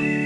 you.